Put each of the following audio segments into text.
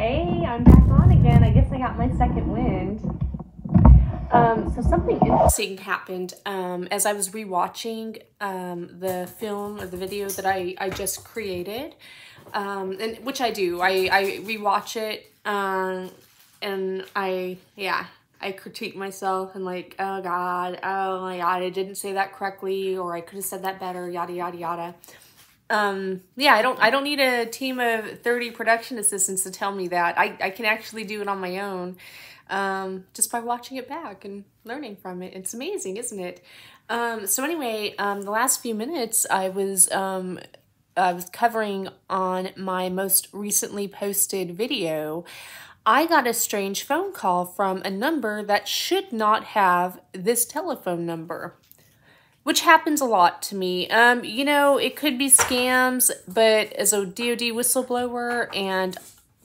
Hey, I'm back on again. I guess I got my second wind. Um, so something interesting happened um, as I was rewatching um, the film or the video that I, I just created, um, and which I do. I, I rewatch it um, and I, yeah, I critique myself and like, oh God, oh my God, I didn't say that correctly or I could have said that better, yada, yada, yada um, yeah, I don't I don't need a team of 30 production assistants to tell me that. I, I can actually do it on my own um, just by watching it back and learning from it. It's amazing, isn't it? Um, so anyway, um, the last few minutes I was um, I was covering on my most recently posted video. I got a strange phone call from a number that should not have this telephone number which happens a lot to me. Um, you know, it could be scams, but as a DoD whistleblower and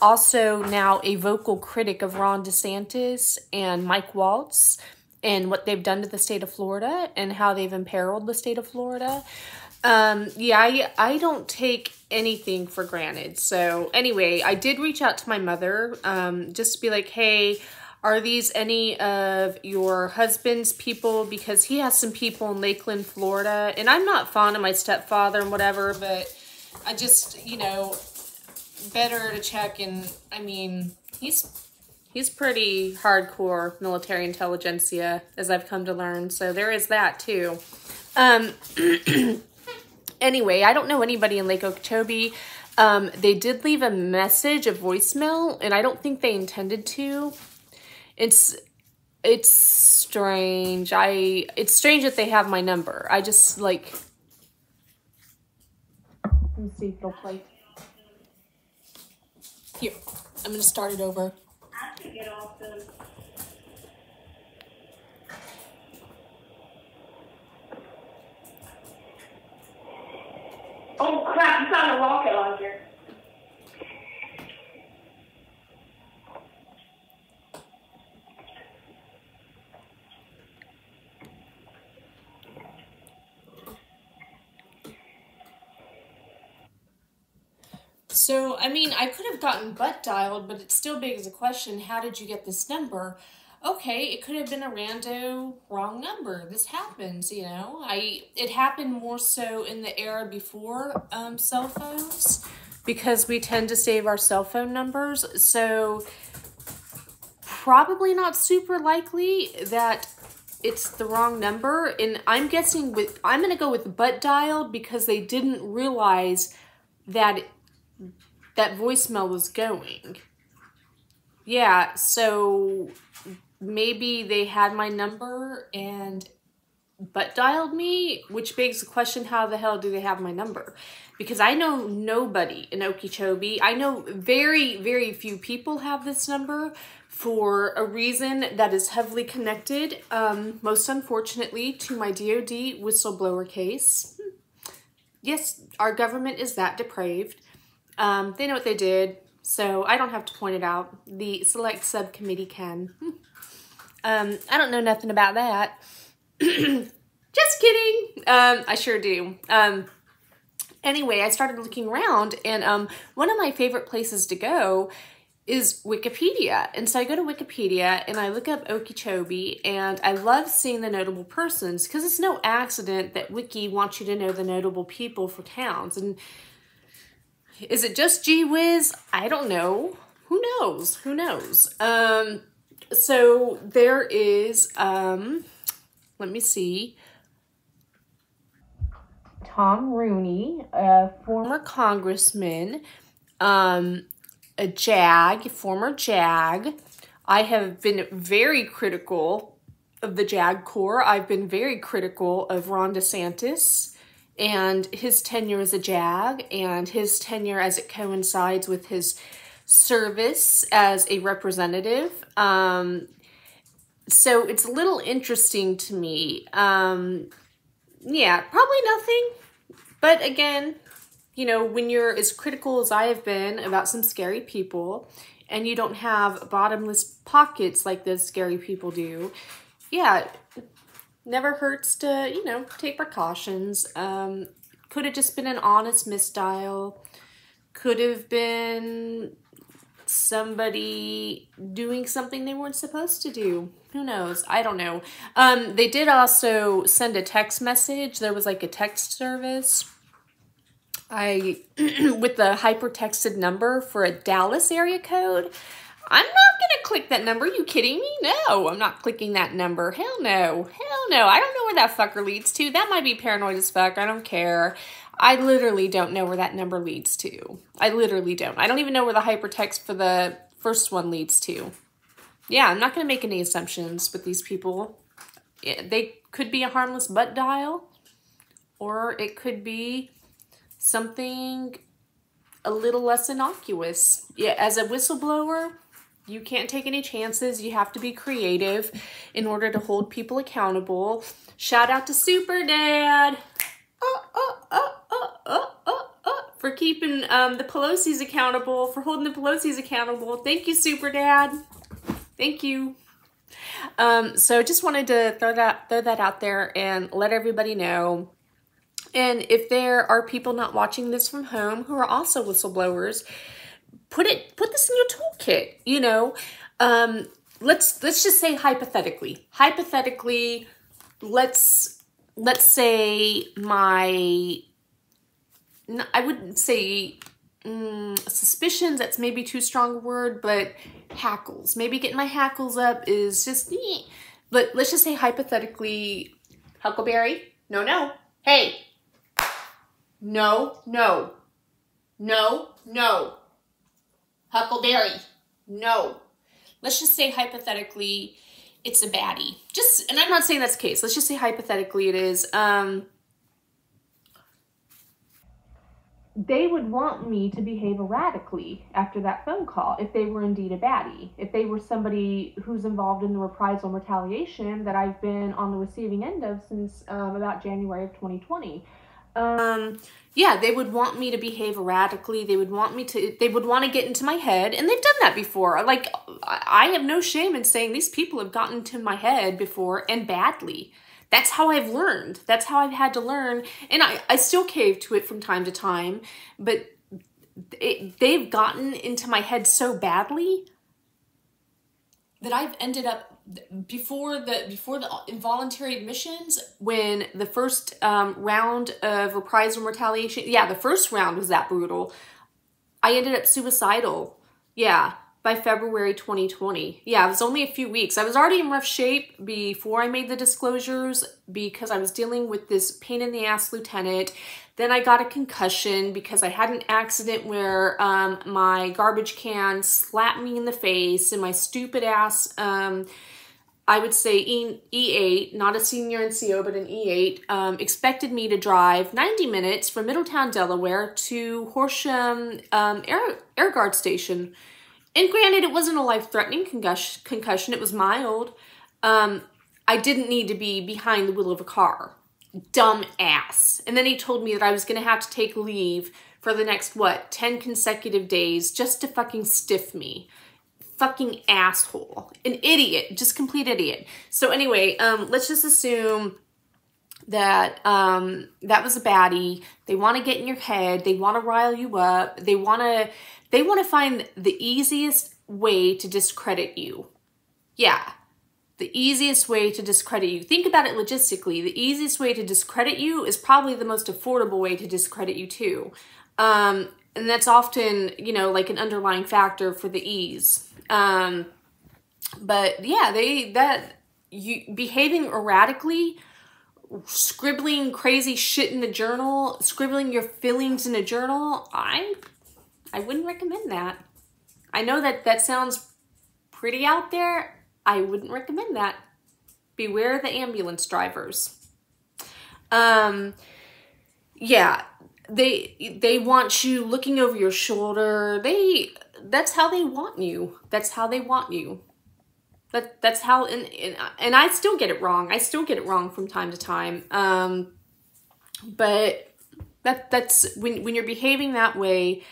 also now a vocal critic of Ron DeSantis and Mike Waltz and what they've done to the state of Florida and how they've imperiled the state of Florida. Um, yeah, I, I don't take anything for granted. So anyway, I did reach out to my mother um, just to be like, hey, are these any of your husband's people? Because he has some people in Lakeland, Florida. And I'm not fond of my stepfather and whatever, but I just, you know, better to check. And I mean, he's he's pretty hardcore military intelligentsia, as I've come to learn. So there is that too. Um, anyway, I don't know anybody in Lake Okeechobee. Um, they did leave a message, a voicemail, and I don't think they intended to. It's it's strange. I it's strange that they have my number. I just like let me see if it'll play. Here, I'm gonna start it over. Oh crap, you found a rocket launcher. So, I mean, I could have gotten butt dialed, but it still begs the question, how did you get this number? Okay, it could have been a rando wrong number. This happens, you know. I It happened more so in the era before um, cell phones because we tend to save our cell phone numbers. So, probably not super likely that it's the wrong number. And I'm guessing with, I'm going to go with butt dialed because they didn't realize that that voicemail was going. Yeah, so maybe they had my number and but dialed me, which begs the question, how the hell do they have my number? Because I know nobody in Okeechobee. I know very, very few people have this number for a reason that is heavily connected, um, most unfortunately, to my DOD whistleblower case. Yes, our government is that depraved. Um, they know what they did, so I don't have to point it out. The select subcommittee can. um, I don't know nothing about that. Just kidding. Um, I sure do. Um, anyway, I started looking around, and um, one of my favorite places to go is Wikipedia. And so I go to Wikipedia and I look up Okeechobee and I love seeing the notable persons because it's no accident that Wiki wants you to know the notable people for towns. And is it just gee whiz? I don't know. Who knows? Who knows? Um, so there is, um, let me see. Tom Rooney, a former congressman, um, a JAG, former JAG. I have been very critical of the JAG Corps. I've been very critical of Ron DeSantis and his tenure as a JAG and his tenure as it coincides with his service as a representative. Um, so it's a little interesting to me. Um, yeah, probably nothing. But again, you know, when you're as critical as I have been about some scary people and you don't have bottomless pockets like those scary people do, yeah, never hurts to, you know, take precautions. Um, could have just been an honest misdial. Could have been somebody doing something they weren't supposed to do. Who knows? I don't know. Um, they did also send a text message. There was like a text service. I, with the hypertexted number for a Dallas area code. I'm not going to click that number. Are you kidding me? No, I'm not clicking that number. Hell no. Hell no. I don't know where that fucker leads to. That might be paranoid as fuck. I don't care. I literally don't know where that number leads to. I literally don't. I don't even know where the hypertext for the first one leads to. Yeah, I'm not going to make any assumptions with these people. They could be a harmless butt dial, or it could be something a little less innocuous. Yeah, as a whistleblower, you can't take any chances. You have to be creative in order to hold people accountable. Shout out to Super Dad. Oh, uh, oh, uh, oh, uh, oh, oh, oh, oh, for keeping um, the Pelosi's accountable, for holding the Pelosi's accountable. Thank you, Super Dad. Thank you. Um, so I just wanted to throw that throw that out there and let everybody know. And if there are people not watching this from home who are also whistleblowers, put it put this in your toolkit. You know, um, let's let's just say hypothetically, hypothetically, let's let's say my I wouldn't say mm, suspicions. That's maybe too strong a word, but hackles. Maybe getting my hackles up is just. Eh. But let's just say hypothetically, Huckleberry. No, no. Hey. No, no. No, no. Huckleberry. No. Let's just say hypothetically it's a baddie. Just, and I'm not saying that's the case. Let's just say hypothetically it is. Um, they would want me to behave erratically after that phone call if they were indeed a baddie. If they were somebody who's involved in the reprisal and retaliation that I've been on the receiving end of since um, about January of 2020. Um, yeah, they would want me to behave erratically. They would want me to, they would want to get into my head. And they've done that before. Like, I have no shame in saying these people have gotten into my head before and badly. That's how I've learned. That's how I've had to learn. And I, I still cave to it from time to time. But it, they've gotten into my head so badly that I've ended up before the before the involuntary admissions when the first um, round of reprisal and retaliation yeah the first round was that brutal. I ended up suicidal. Yeah by february 2020 yeah it was only a few weeks. I was already in rough shape before i made the disclosures because i was dealing with this pain in the ass lieutenant. Then i got a concussion because i had an accident where um, my garbage can slapped me in the face and my stupid ass um, I would say E, E8, not a senior NCO, but an E8, um, expected me to drive 90 minutes from Middletown, Delaware to Horsham um, Air, Air Guard Station. And granted, it wasn't a life-threatening concussion, concussion, it was mild. Um, I didn't need to be behind the wheel of a car. Dumb ass. And then he told me that I was going to have to take leave for the next, what, 10 consecutive days just to fucking stiff me fucking asshole. An idiot. Just complete idiot. So anyway, um, let's just assume that um, that was a baddie. They want to get in your head. They want to rile you up. They want to they want to find the easiest way to discredit you. Yeah. The easiest way to discredit you. Think about it logistically. The easiest way to discredit you is probably the most affordable way to discredit you too. Um, and that's often, you know, like an underlying factor for the ease. Um, but yeah, they that you behaving erratically, scribbling crazy shit in the journal, scribbling your feelings in a journal. I I wouldn't recommend that. I know that that sounds pretty out there. I wouldn't recommend that. Beware the ambulance drivers. Um, yeah, they they want you looking over your shoulder. They that's how they want you. That's how they want you. That that's how and, and and I still get it wrong. I still get it wrong from time to time. Um but that that's when when you're behaving that way,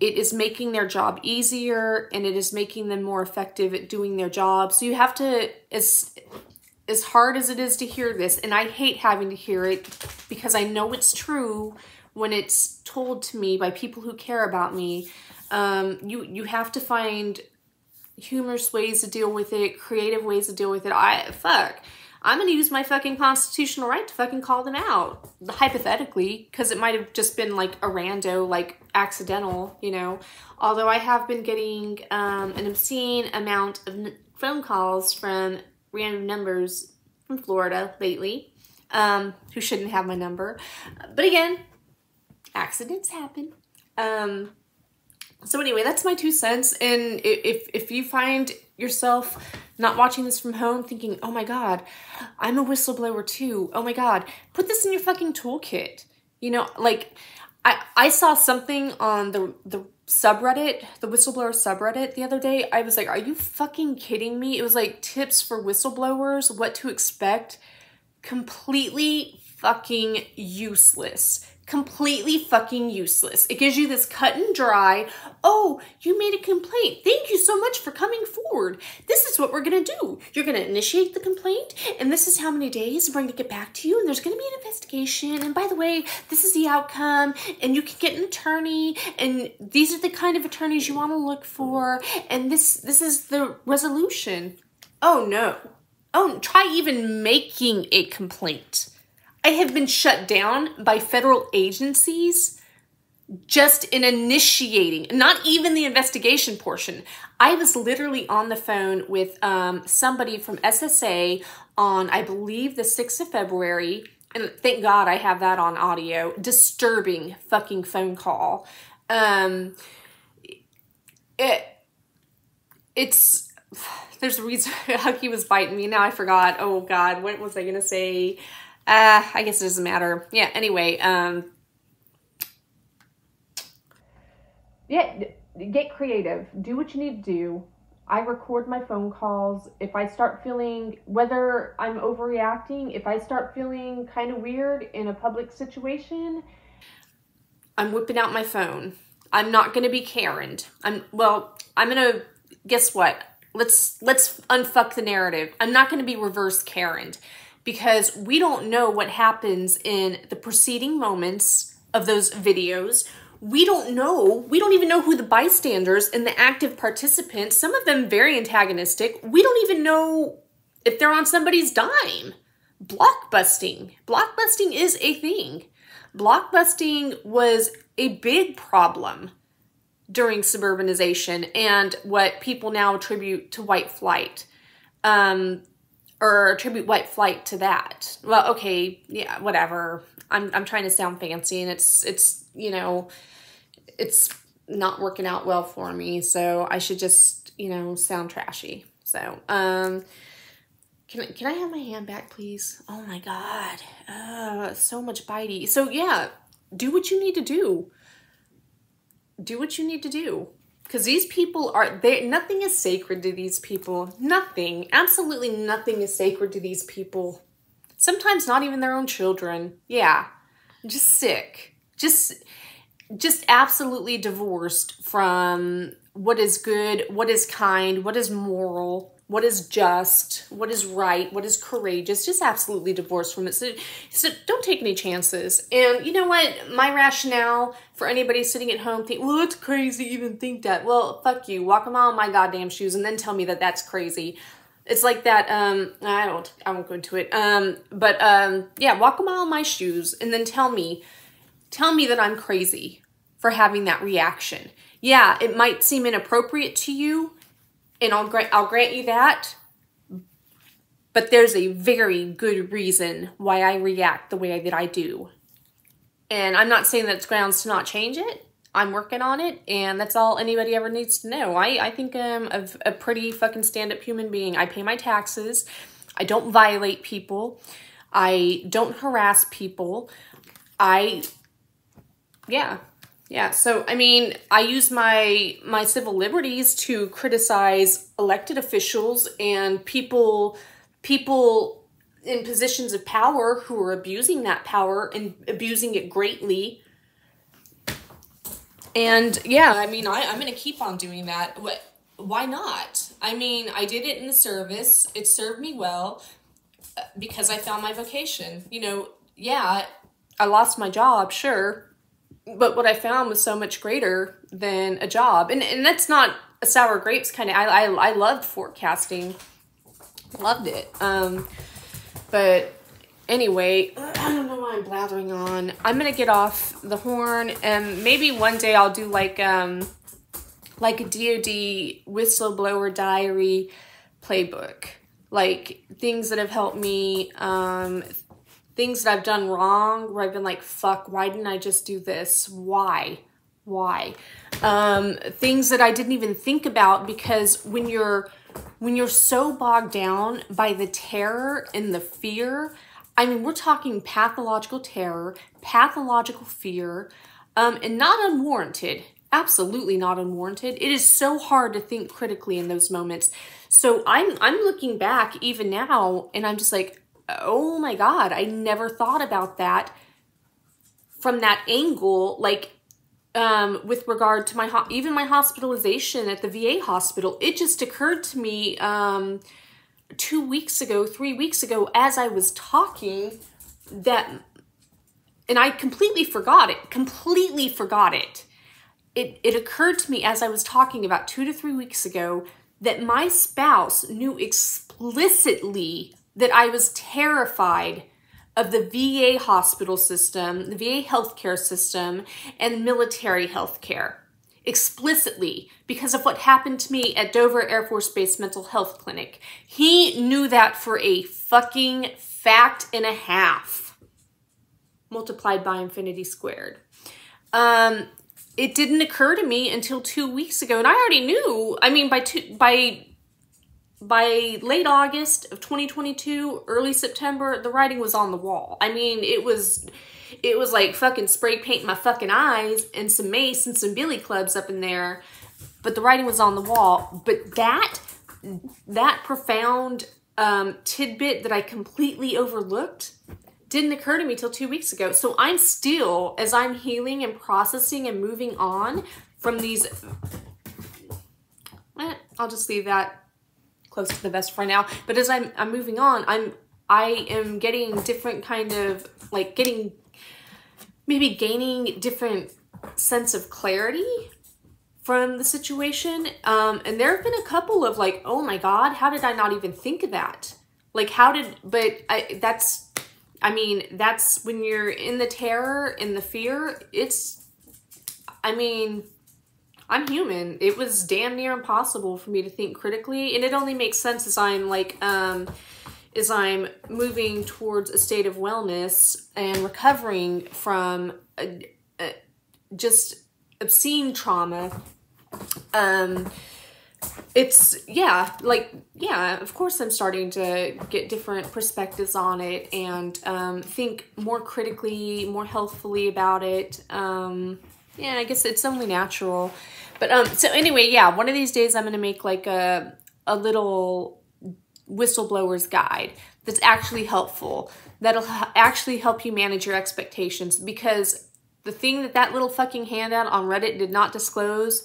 it is making their job easier and it is making them more effective at doing their job. So you have to as as hard as it is to hear this, and I hate having to hear it because I know it's true when it's told to me by people who care about me, Um, you you have to find humorous ways to deal with it, creative ways to deal with it. I fuck. I'm gonna use my fucking constitutional right to fucking call them out, hypothetically, because it might have just been like a rando, like accidental, you know. Although I have been getting um, an obscene amount of phone calls from random numbers from Florida lately, um, who shouldn't have my number. But again, accidents happen. Um, so anyway, that's my two cents. And if if you find yourself not watching this from home thinking, oh my God, I'm a whistleblower too. Oh my God, put this in your fucking toolkit. You know, like I, I saw something on the, the subreddit, the whistleblower subreddit the other day. I was like, are you fucking kidding me? It was like tips for whistleblowers, what to expect. Completely fucking useless completely fucking useless. It gives you this cut and dry, oh, you made a complaint. Thank you so much for coming forward. This is what we're to do. You're to initiate the complaint, and this is how many days we're to get back to you, and there's to be an investigation. And by the way, this is the outcome, and you can get an attorney, and these are the kind of attorneys you want to look for, and this this is the resolution. Oh no. Oh, try even making a complaint. I have been shut down by federal agencies just in initiating, not even the investigation portion. I was literally on the phone with um, somebody from SSA on, I believe, the 6th of February. And thank God I have that on audio. Disturbing fucking phone call. Um, it, it's, there's a reason Hucky was biting me. Now I forgot. Oh God, what was I going to say? Uh, I guess it doesn't matter. Yeah, anyway, um, yeah, get creative. Do what you need to do. I record my phone calls. If I start feeling, whether I'm overreacting, if I start feeling kind of weird in a public situation, I'm whipping out my phone. I'm not going to be Karen. I'm, well, I'm going to, guess what? Let's, let's unfuck the narrative. I'm not going to be reverse Karen because we don't know what happens in the preceding moments of those videos. We don't know. We don't even know who the bystanders and the active participants, some of them very antagonistic. We don't even know if they're on somebody's dime. Blockbusting. Blockbusting is a thing. Blockbusting was a big problem during suburbanization and what people now attribute to white flight. Um, or attribute white flight to that. Well, okay, yeah, whatever. I'm I'm trying to sound fancy and it's it's, you know, it's not working out well for me, so I should just, you know, sound trashy. So, um can, can I have my hand back, please? Oh my god. Uh, so much bitey. So yeah, do what you need to do. Do what you need to do because these people are they nothing is sacred to these people. Nothing. Absolutely nothing is sacred to these people. Sometimes not even their own children. Yeah. Just sick. Just just absolutely divorced from what is good what is kind what is moral what is just, what is right, what is courageous, just absolutely divorced from it. So, so don't take any chances. And you know what? My rationale for anybody sitting at home think, well, it's crazy even think that. Well, fuck you. Walk a mile in my goddamn shoes and then tell me that that's crazy. It's like that, um, I don't, I won't go into it. Um, but, um, yeah, walk a mile in my shoes and then tell me, tell me that I'm crazy for having that reaction. Yeah, it might seem inappropriate to you, and I'll grant I'll grant you that. But there's a very good reason why I react the way that I do. And I'm not saying that it's grounds to not change it. I'm working on it, and that's all anybody ever needs to know. I, I think I'm a, a pretty fucking stand-up human being. I pay my taxes. I don't violate people. I don't harass people. I, yeah, yeah, so I mean, I use my my civil liberties to criticize elected officials and people people in positions of power who are abusing that power and abusing it greatly. And yeah, I mean, I, I'm going to keep on doing that. Why not? I mean, I did it in the service. It served me well uh, because I found my vocation. You know, yeah, I lost my job, sure, but what I found was so much greater than a job. And, and that's not a sour grapes kind of, I, I, I loved forecasting. Loved it. Um, but anyway, I don't know why I'm blathering on. I'm going to get off the horn and maybe one day I'll do like, um, like a DoD whistleblower diary playbook. Like things that have helped me, um, things that I've done wrong where I've been like, fuck, why didn't I just do this? Why? Why? Um, things that I didn't even think about because when you're when you're so bogged down by the terror and the fear, I mean, we're talking pathological terror, pathological fear, um, and not unwarranted. Absolutely not unwarranted. It is so hard to think critically in those moments. So I'm I'm looking back even now, and I'm just like, oh my God, I never thought about that from that angle. Like, um, with regard to my, even my hospitalization at the VA hospital, it just occurred to me, um, two weeks ago, three weeks ago, as I was talking that, and I completely forgot it, completely forgot it. It, it occurred to me as I was talking about two to three weeks ago that my spouse knew explicitly that I was terrified of the VA hospital system, the VA healthcare system, and military healthcare explicitly because of what happened to me at Dover Air Force Base Mental Health Clinic. He knew that for a fucking fact and a half multiplied by infinity squared. Um, it didn't occur to me until two weeks ago, and I already knew. I mean, by two, by by late August of 2022, early September, the writing was on the wall. I mean, it was it was like fucking spray paint my fucking eyes and some mace and some billy clubs up in there. But the writing was on the wall. But that that profound um, tidbit that I completely overlooked didn't occur to me till two weeks ago. So I'm still, as I'm healing and processing and moving on from these, eh, I'll just leave that close to the vest for now. But as I'm, I'm moving on, I'm I am getting different kind of like getting maybe gaining different sense of clarity from the situation. Um, and there have been a couple of like, oh my God, how did I not even think of that? Like how did, but I, that's, I mean, that's when you're in the terror in the fear, it's, I mean, I'm human. It was damn near impossible for me to think critically, and it only makes sense as I'm like, um, as I'm moving towards a state of wellness and recovering from a, a, just obscene trauma. Um, it's yeah, like yeah. Of course, I'm starting to get different perspectives on it and um, think more critically, more healthfully about it. Um, yeah, I guess it's only natural. But um, so anyway, yeah, one of these days I'm gonna make like a a little whistleblower's guide that's actually helpful. That'll actually help you manage your expectations because the thing that that little fucking handout on Reddit did not disclose,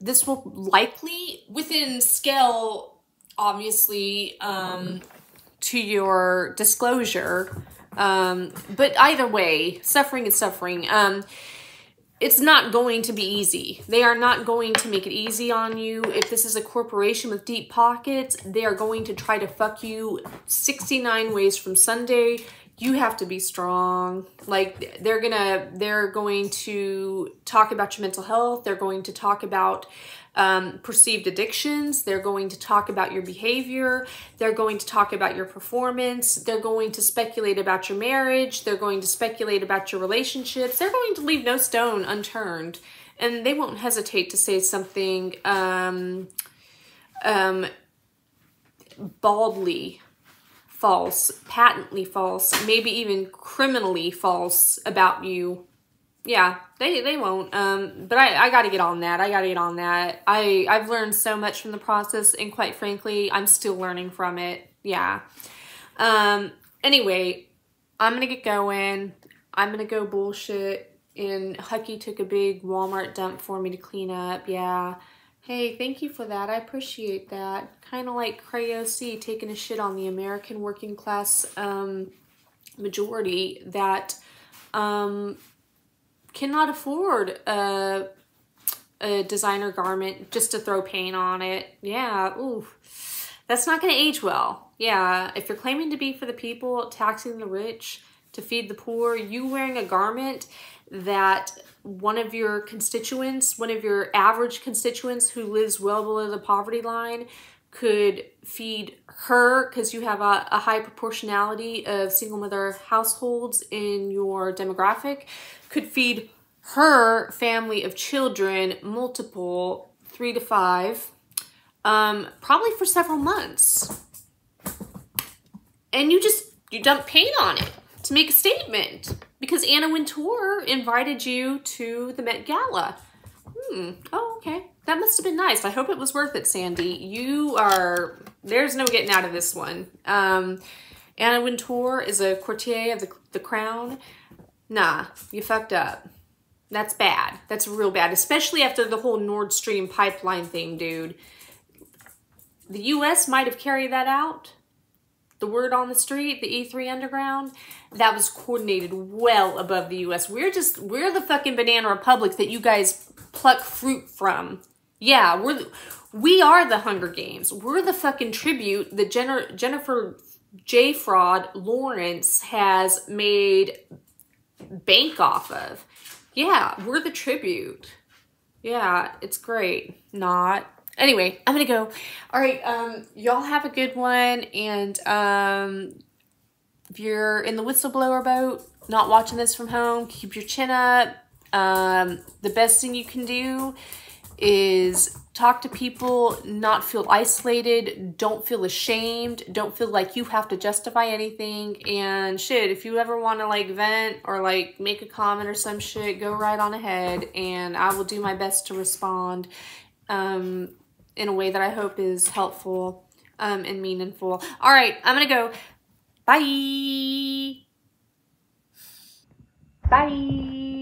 this will likely within scale, obviously, um, to your disclosure. Um, but either way, suffering is suffering. Um, it's not going to be easy. They are not going to make it easy on you. If this is a corporation with deep pockets, they are going to try to fuck you 69 ways from Sunday. You have to be strong. Like they're gonna, they're going to talk about your mental health. They're going to talk about um, perceived addictions. They're going to talk about your behavior. They're going to talk about your performance. They're going to speculate about your marriage. They're going to speculate about your relationships. They're going to leave no stone unturned. And they won't hesitate to say something um, um, baldly false, patently false, maybe even criminally false about you yeah, they they won't. Um, but I I got to get on that. I got to get on that. I I've learned so much from the process, and quite frankly, I'm still learning from it. Yeah. Um. Anyway, I'm gonna get going. I'm gonna go bullshit. And Hucky took a big Walmart dump for me to clean up. Yeah. Hey, thank you for that. I appreciate that. Kind of like Crayoc taking a shit on the American working class um, majority that um, cannot afford a, a designer garment just to throw paint on it. Yeah, ooh, that's not going to age well. Yeah, if you're claiming to be for the people, taxing the rich to feed the poor, you wearing a garment that one of your constituents, one of your average constituents who lives well below the poverty line could feed her because you have a, a, high proportionality of single mother households in your demographic, could feed her family of children, multiple, three to five, um, probably for several months. And you just, you dump paint on it to make a statement because Anna Wintour invited you to the Met Gala. Hmm, oh, okay. That must have been nice. I hope it was worth it, Sandy. You are, there's no getting out of this one. Um, Anna Wintour is a courtier of the, the crown. Nah, you fucked up. That's bad. That's real bad, especially after the whole Nord Stream pipeline thing, dude. The U.S. might have carried that out. The word on the street, the E3 underground, that was coordinated well above the U.S. We're just, we're the fucking banana republic that you guys pluck fruit from. Yeah, we're the, we are the Hunger Games. We're the fucking tribute that Jenner, Jennifer J. Fraud Lawrence has made bank off of. Yeah, we're the tribute. Yeah, it's great. Not. Anyway, I'm gonna go. All right, um, y'all have a good one. And um, if you're in the whistleblower boat, not watching this from home, keep your chin up. Um, the best thing you can do is talk to people, not feel isolated, don't feel ashamed, don't feel like you have to justify anything. And shit, if you ever want to like vent or like make a comment or some shit, go right on ahead and I will do my best to respond um, in a way that I hope is helpful um, and meaningful. All right, I'm going to go. Bye. Bye.